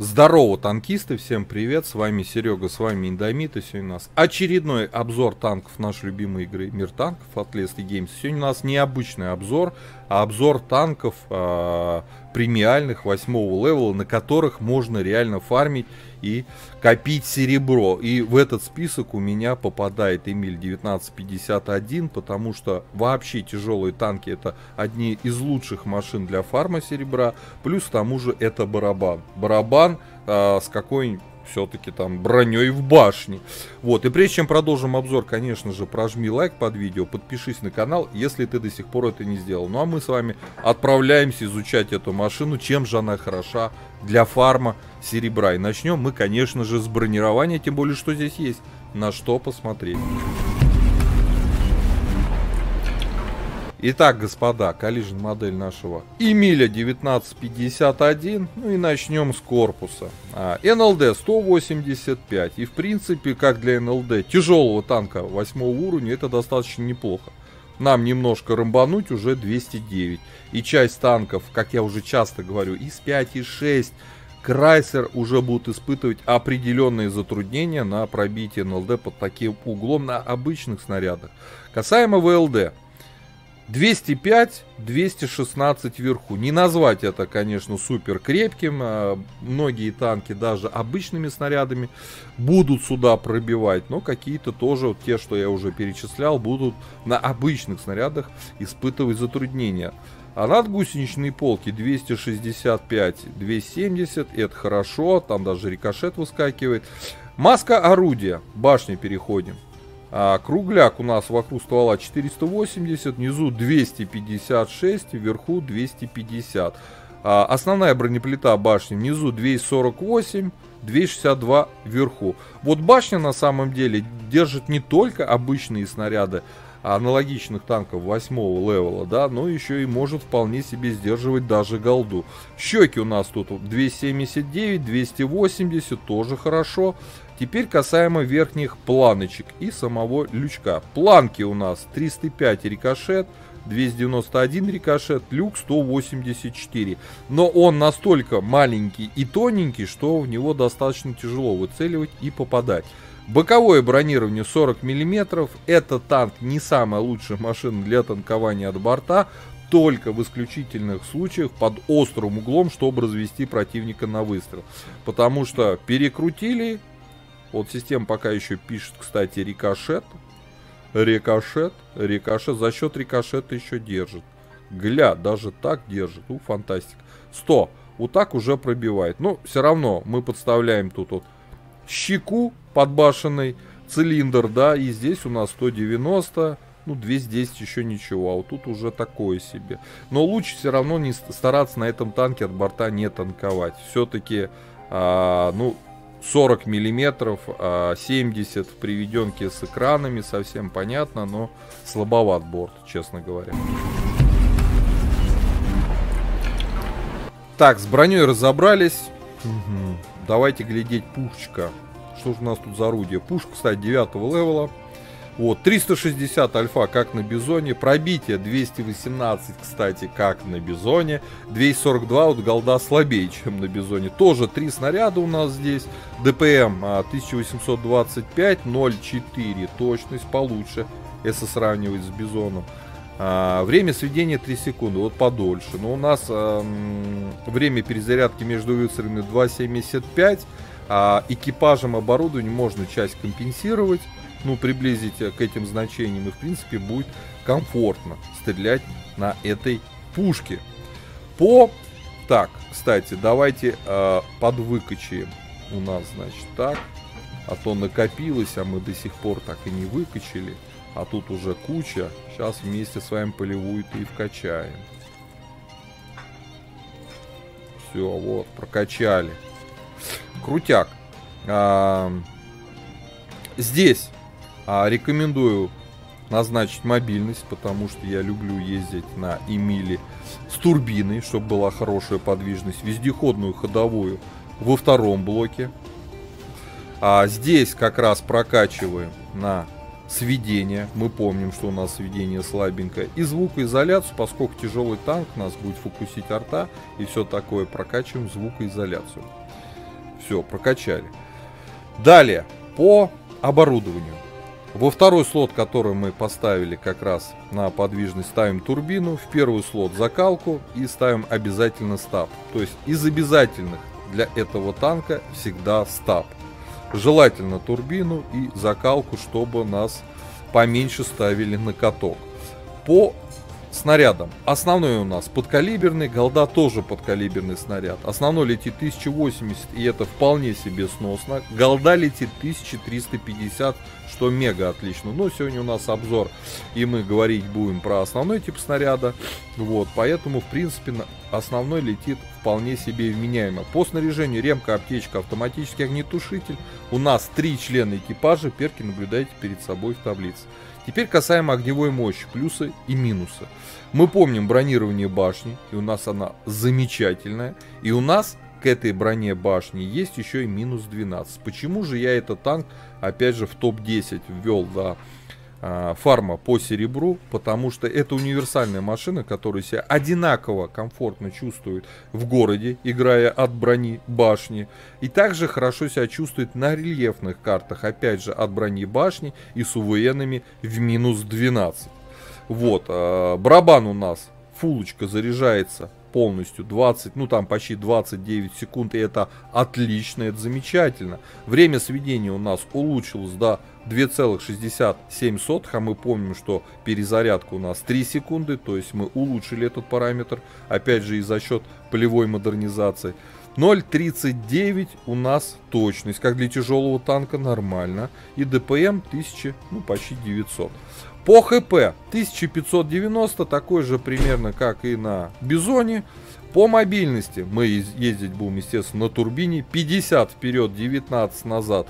Здорово, танкисты, всем привет, с вами Серега, с вами Индомит, и сегодня у нас очередной обзор танков нашей любимой игры Мир танков от Leslie Games. Сегодня у нас необычный обзор, а обзор танков э, премиальных восьмого левела, на которых можно реально фармить и копить серебро. И в этот список у меня попадает Эмиль 1951, потому что вообще тяжелые танки это одни из лучших машин для фарма серебра. Плюс к тому же это барабан. Барабан э, с какой все-таки там броней в башне. Вот, и прежде чем продолжим обзор, конечно же, прожми лайк под видео, подпишись на канал, если ты до сих пор это не сделал. Ну а мы с вами отправляемся изучать эту машину, чем же она хороша для фарма серебра. И начнем мы, конечно же, с бронирования, тем более, что здесь есть на что посмотреть. Итак, господа, коллижен модель нашего Эмиля 1951. Ну и начнем с корпуса. А, НЛД 185. И в принципе, как для НЛД тяжелого танка 8 уровня, это достаточно неплохо. Нам немножко рамбануть уже 209. И часть танков, как я уже часто говорю, из 5 и 6 Крайсер уже будут испытывать определенные затруднения на пробитие НЛД под таким углом на обычных снарядах. Касаемо ВЛД. 205, 216 вверху. Не назвать это, конечно, супер крепким. А, многие танки даже обычными снарядами будут сюда пробивать, но какие-то тоже, вот те, что я уже перечислял, будут на обычных снарядах испытывать затруднения. А над гусеничные полки 265, 270, это хорошо, там даже рикошет выскакивает. Маска орудия, башня переходим. А, кругляк у нас вокруг ствола 480, внизу 256, вверху 250. А, основная бронеплита башни внизу 248, 262 вверху. Вот башня на самом деле держит не только обычные снаряды, аналогичных танков 8 левела, да, но еще и может вполне себе сдерживать даже голду. Щеки у нас тут 279, 280, тоже хорошо. Теперь касаемо верхних планочек и самого лючка. Планки у нас 305 рикошет, 291 рикошет, люк 184. Но он настолько маленький и тоненький, что в него достаточно тяжело выцеливать и попадать. Боковое бронирование 40 мм. Это танк не самая лучшая машина для танкования от борта. Только в исключительных случаях под острым углом, чтобы развести противника на выстрел. Потому что перекрутили. Вот система пока еще пишет, кстати, рикошет. Рикошет. Рикошет. За счет рикошета еще держит. Гля, даже так держит. Ну, фантастика. 100. Вот так уже пробивает. Но все равно мы подставляем тут вот щеку подбашенный цилиндр, да, и здесь у нас 190, ну 210 еще ничего, а вот тут уже такое себе. Но лучше все равно не стараться на этом танке от борта не танковать. Все-таки, а, ну, 40 миллиметров, а 70 в приведенке с экранами, совсем понятно, но слабоват борт, честно говоря. Так, с броней разобрались. Давайте глядеть пушечка. Что же у нас тут за орудие? Пушка, кстати, 9 левела. Вот, 360 альфа, как на Бизоне. Пробитие 218, кстати, как на Бизоне. 242, вот голда слабее, чем на Бизоне. Тоже три снаряда у нас здесь. ДПМ 1825, 0,4. Точность получше, если сравнивать с Бизоном. А, время сведения 3 секунды, вот подольше. Но у нас а, время перезарядки между выстрелами 2,75 а экипажем оборудования можно часть компенсировать, ну, приблизить к этим значениям, и, в принципе, будет комфортно стрелять на этой пушке. По... Так, кстати, давайте э, подвыкачаем. У нас, значит, так. А то накопилось, а мы до сих пор так и не выкачали. А тут уже куча. Сейчас вместе с вами полевую и вкачаем. Все, вот, прокачали. Крутяк. А, здесь а, рекомендую назначить мобильность, потому что я люблю ездить на Эмиле с турбиной, чтобы была хорошая подвижность. Вездеходную ходовую во втором блоке. А здесь как раз прокачиваем на сведение. Мы помним, что у нас сведение слабенькое. И звукоизоляцию, поскольку тяжелый танк, нас будет фокусить арта и все такое, прокачиваем звукоизоляцию. Все, прокачали. Далее, по оборудованию. Во второй слот, который мы поставили как раз на подвижность, ставим турбину. В первый слот закалку и ставим обязательно стаб. То есть из обязательных для этого танка всегда стаб. Желательно турбину и закалку, чтобы нас поменьше ставили на каток. По снарядам. Основной у нас подкалиберный, голда тоже подкалиберный снаряд. Основной летит 1080, и это вполне себе сносно. Голда летит 1350, что мега отлично. Но сегодня у нас обзор, и мы говорить будем про основной тип снаряда. Вот, поэтому, в принципе, основной летит вполне себе вменяемо. По снаряжению ремка, аптечка, автоматический огнетушитель. У нас три члена экипажа, перки наблюдаете перед собой в таблице. Теперь касаемо огневой мощи, плюсы и минусы. Мы помним бронирование башни, и у нас она замечательная. И у нас к этой броне башни есть еще и минус 12. Почему же я этот танк, опять же, в топ-10 ввел, да, а, фарма по серебру, потому что это универсальная машина, которая себя одинаково комфортно чувствует в городе, играя от брони башни, и также хорошо себя чувствует на рельефных картах, опять же, от брони башни и с УВНами в минус 12. Вот, а, барабан у нас, фулочка заряжается полностью 20, ну там почти 29 секунд, и это отлично, это замечательно. Время сведения у нас улучшилось до 2,67, а мы помним, что перезарядка у нас 3 секунды, то есть мы улучшили этот параметр, опять же и за счет полевой модернизации. 0.39 у нас точность, как для тяжелого танка нормально, и ДПМ 1000, ну почти 900. По ХП 1590, такой же примерно, как и на Бизоне. По мобильности мы ездить будем, естественно, на турбине. 50 вперед, 19 назад.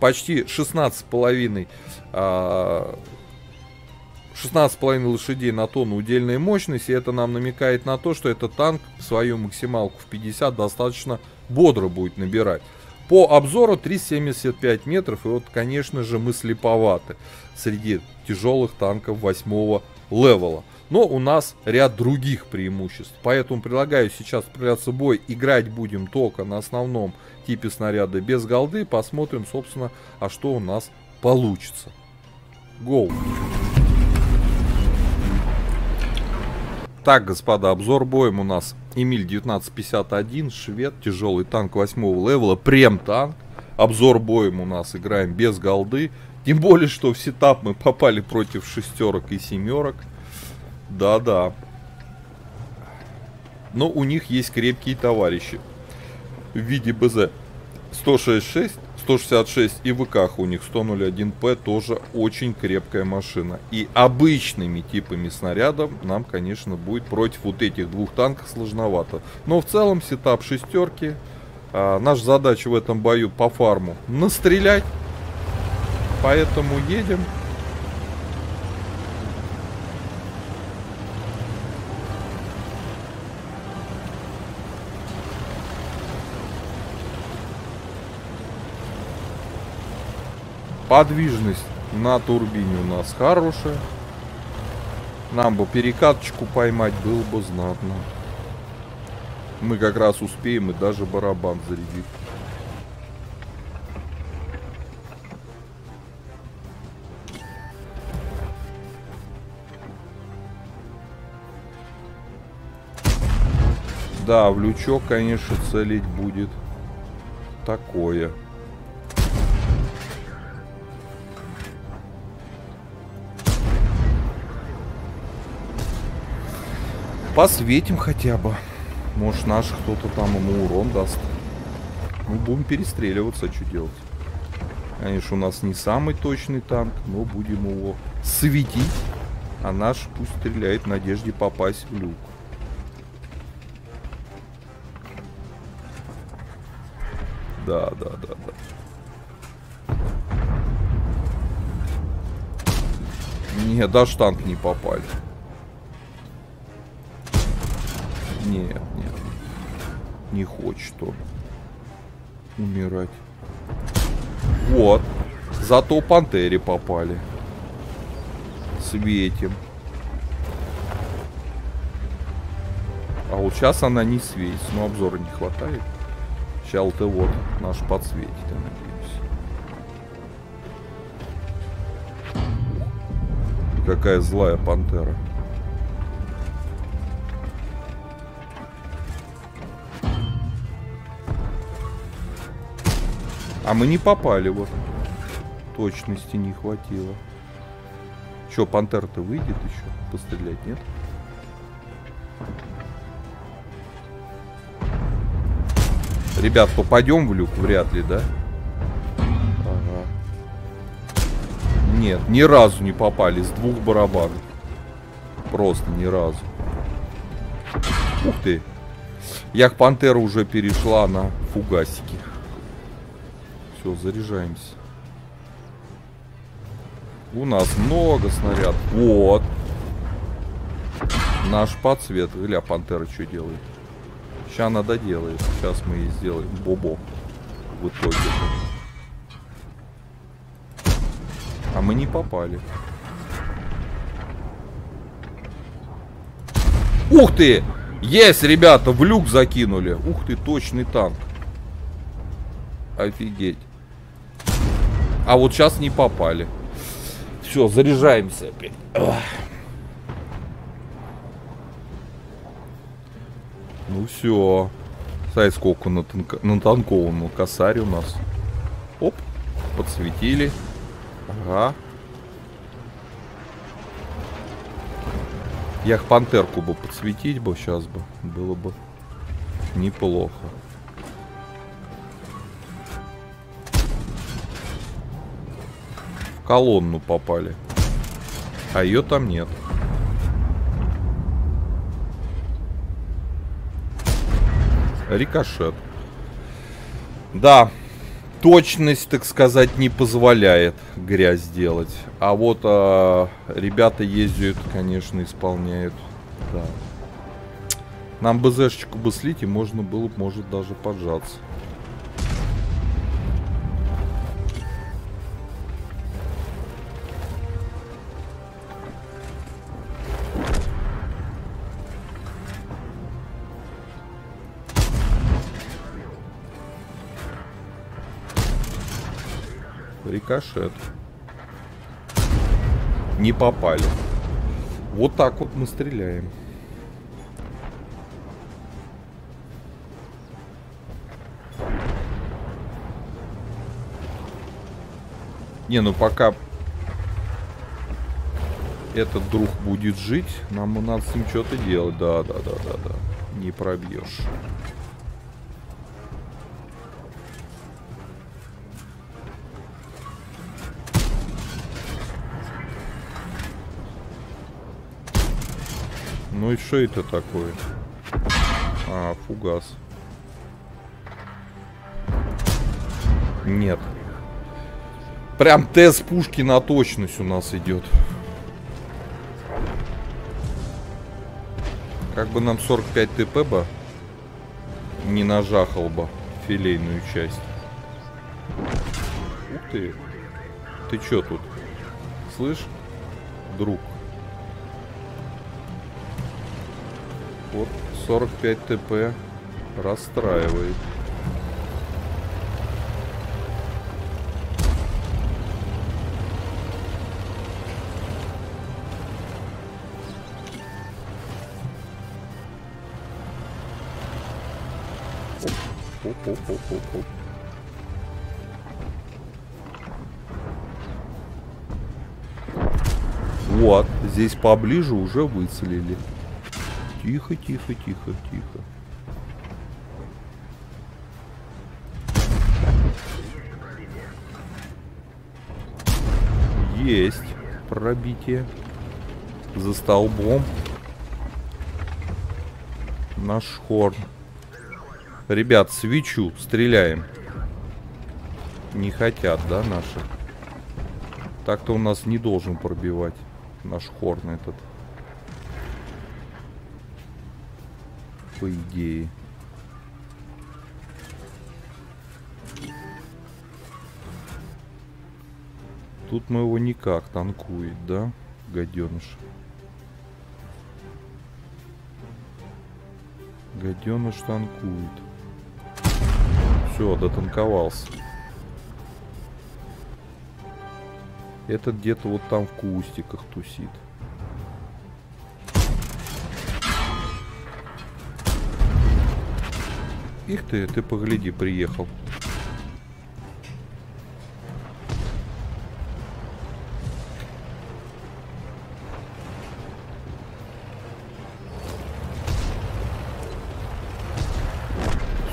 Почти 16,5 16,5 лошадей на тонну удельной мощности. Это нам намекает на то, что этот танк свою максималку в 50 достаточно бодро будет набирать. По обзору 375 метров, и вот, конечно же, мы слеповаты среди тяжелых танков 8 левела. Но у нас ряд других преимуществ. Поэтому предлагаю сейчас отправляться в бой. Играть будем только на основном типе снаряда без голды. Посмотрим, собственно, а что у нас получится. Go! Так, господа, обзор боем у нас Эмиль 1951, швед, тяжелый танк 8 левела, прем-танк. Обзор боем у нас играем без голды. Тем более, что в сетап мы попали против шестерок и семерок. Да-да. Но у них есть крепкие товарищи. В виде БЗ 166, 166 и ВК у них 101П тоже очень крепкая машина. И обычными типами снарядов нам, конечно, будет против вот этих двух танков сложновато. Но в целом сетап шестерки. А, наша задача в этом бою по фарму настрелять. Поэтому едем. Подвижность на турбине у нас хорошая. Нам бы перекаточку поймать было бы знатно. Мы как раз успеем и даже барабан зарядить. Да, в лючок, конечно, целить будет такое. Посветим хотя бы. Может наш кто-то там ему урон даст. Мы будем перестреливаться, что делать. Конечно, у нас не самый точный танк, но будем его светить. А наш пусть стреляет в надежде попасть в люк. Да, да, да, да. Не, даже танк не попали. Нет, нет. Не хочет он умирать. Вот. Зато пантере попали. Светим. А вот сейчас она не светит, но обзора не хватает. Сейчас ты вот наш подсветит, я надеюсь. Какая злая пантера. А мы не попали вот. Точности не хватило. Че, пантера-то выйдет еще? Пострелять, нет? Ребят, попадем в люк? Вряд ли, да? Ага. Нет, ни разу не попали с двух барабанов. Просто ни разу. Ух ты. Ях Пантера уже перешла на фугасики. Все, заряжаемся. У нас много снарядов. Вот. Наш подсвет. Гля, пантера что делает? Сейчас она доделает. Сейчас мы и сделаем. Бобо. В итоге. А мы не попали. Ух ты! Есть, ребята, в люк закинули. Ух ты, точный танк. Офигеть. А вот сейчас не попали. Все, заряжаемся опять. Ну все. Смотри, сколько на, танк... на танковом косаре у нас. Оп, подсветили. Ага. Я их пантерку бы подсветить бы сейчас бы. Было бы неплохо. Колонну попали. А ее там нет. Рикошет. Да, точность, так сказать, не позволяет грязь сделать. А вот а, ребята ездят, конечно, исполняют. Да. Нам БЗшечку бы слить, и можно было, может, даже поджаться. Рикошет. Не попали. Вот так вот мы стреляем. Не, ну пока этот друг будет жить, нам надо с ним что-то делать. Да, да, да, да, да. Не пробьешь. Ну и что это такое? А, фугас. Нет. Прям тест пушки на точность у нас идет. Как бы нам 45 ТП бы не нажахал бы филейную часть. Ух ты. Ты чё тут? Слышь, друг? Вот 45 ТП расстраивает. Вот, здесь поближе уже выцелили. Тихо, тихо, тихо, тихо. Есть пробитие. За столбом. Наш хорн. Ребят, свечу, стреляем. Не хотят, да, наши? Так-то у нас не должен пробивать наш хорн этот. По идее. Тут мы его никак танкует, да, гаденыш? Гаденыш танкует. Все, дотанковался. Этот где-то вот там в кустиках тусит. Их ты, ты погляди, приехал.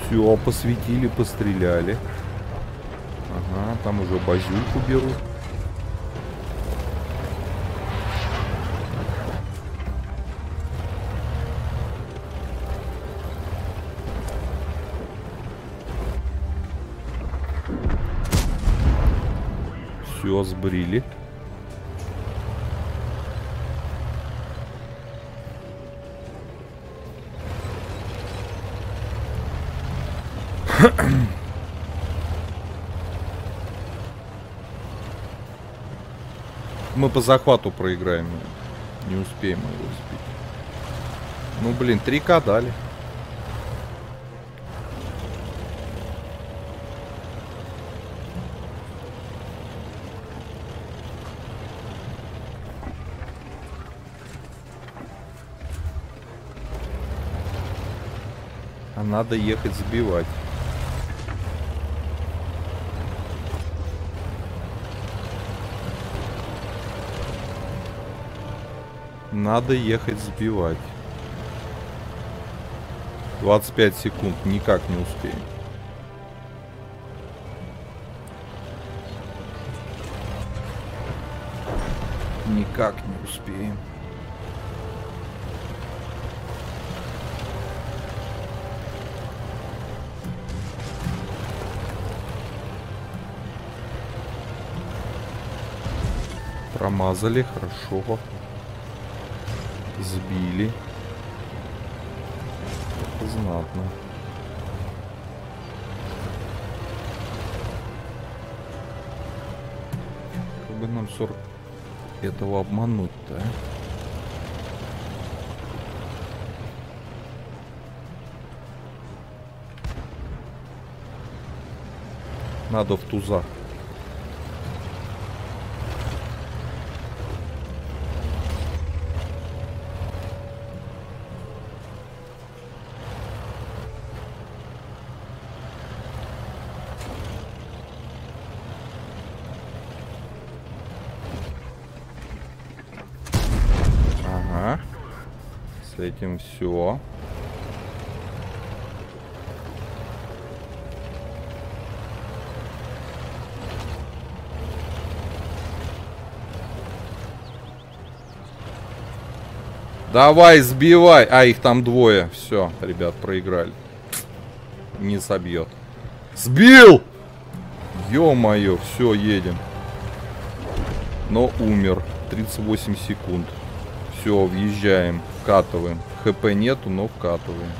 Все, посветили, постреляли. Ага, там уже базюку берут. Все, сбрили. Мы по захвату проиграем. Не успеем его сбить. Ну, блин, 3К дали. А надо ехать сбивать. Надо ехать сбивать. 25 секунд, никак не успеем. Никак не успеем. Промазали, хорошо. Сбили. Это знатно. Как бы нам 40 этого обмануть-то, а? Надо в туза. Ага. Этим все. Давай, сбивай. А, их там двое. Все, ребят, проиграли. Не собьет. Сбил! Ё-моё, все, едем. Но умер. 38 секунд. Все, въезжаем, вкатываем. ХП нету, но вкатываем.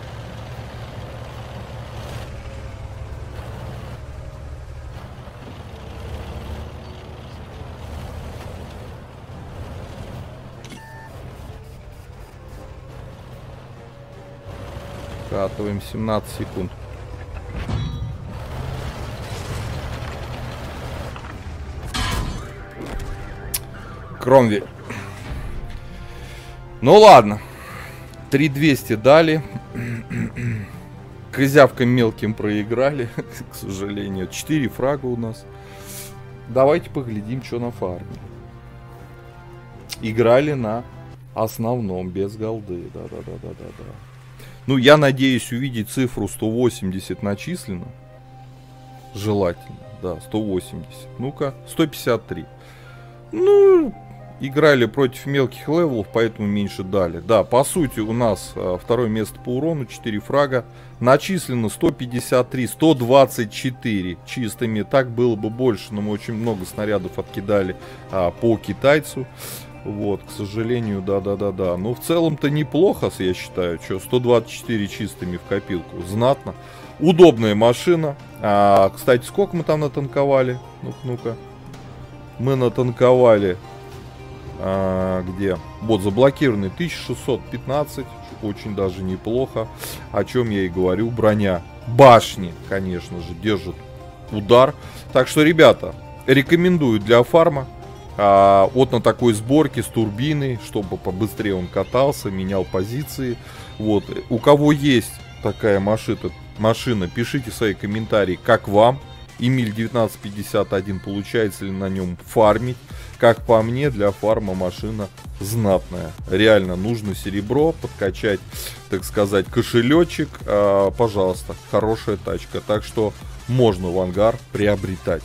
Вкатываем 17 секунд. Кромвель. Ну ладно. 3200 дали. Козявкам мелким проиграли, к сожалению. 4 фрага у нас. Давайте поглядим, что на фарме. Играли на основном, без голды. Да-да-да-да-да-да. Ну, я надеюсь увидеть цифру 180 начислено. Желательно. Да, 180. Ну-ка, 153. Ну, играли против мелких левелов, поэтому меньше дали. Да, по сути у нас а, второе место по урону, 4 фрага. Начислено 153, 124 чистыми. Так было бы больше, но мы очень много снарядов откидали а, по китайцу. Вот, к сожалению, да-да-да-да. Но в целом-то неплохо, я считаю. Что, 124 чистыми в копилку. Знатно. Удобная машина. А, кстати, сколько мы там натанковали? Ну-ка, ну-ка. Мы натанковали где? Вот, заблокированный 1615, очень даже неплохо. О чем я и говорю, броня башни, конечно же, держит удар. Так что, ребята, рекомендую для фарма. А, вот на такой сборке с турбиной, чтобы побыстрее он катался, менял позиции. Вот. У кого есть такая машина, машина, пишите свои комментарии, как вам. Эмиль 1951, получается ли на нем фармить. Как по мне, для фарма машина знатная. Реально нужно серебро, подкачать, так сказать, кошелечек. А, пожалуйста, хорошая тачка. Так что можно в ангар приобретать.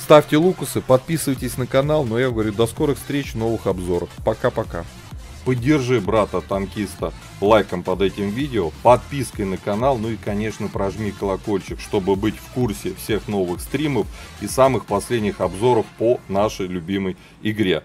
Ставьте лукасы, подписывайтесь на канал. Но я говорю, до скорых встреч, новых обзоров. Пока-пока. Поддержи брата-танкиста лайком под этим видео, подпиской на канал, ну и, конечно, прожми колокольчик, чтобы быть в курсе всех новых стримов и самых последних обзоров по нашей любимой игре.